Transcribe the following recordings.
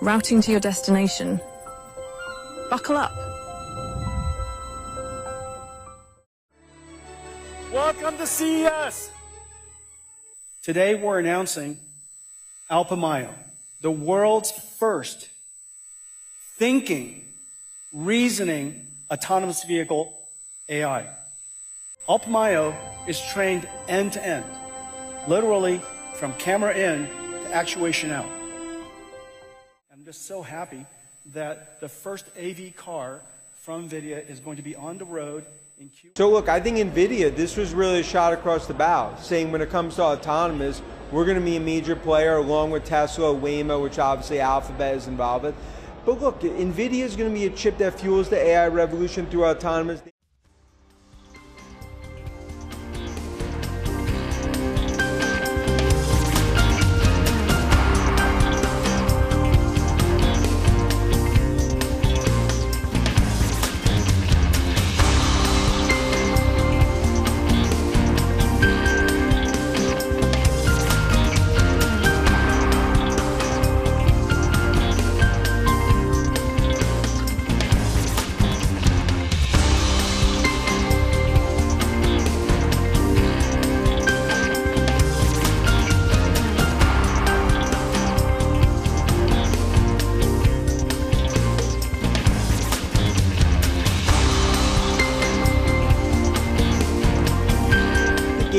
routing to your destination. Buckle up. Welcome to CES. Today we're announcing Alpamayo, the world's first thinking, reasoning autonomous vehicle AI. Alpamayo is trained end to end, literally from camera in to actuation out. Just so happy that the first AV car from NVIDIA is going to be on the road in Q. So look, I think NVIDIA, this was really a shot across the bow, saying when it comes to autonomous, we're going to be a major player along with Tesla, Waymo, which obviously Alphabet is involved with. But look, NVIDIA is going to be a chip that fuels the AI revolution through autonomous.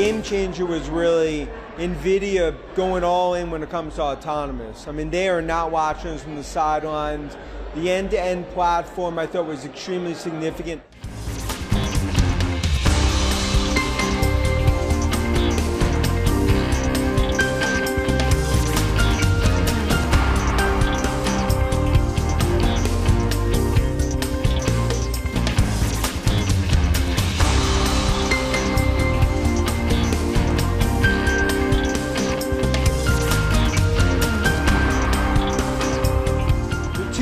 Game changer was really NVIDIA going all in when it comes to autonomous. I mean, they are not watching us from the sidelines. The end to end platform I thought was extremely significant.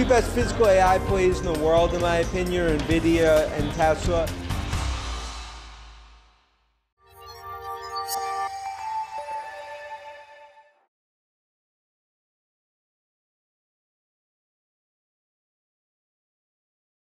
Two best physical AI plays in the world, in my opinion, are NVIDIA and Tesla.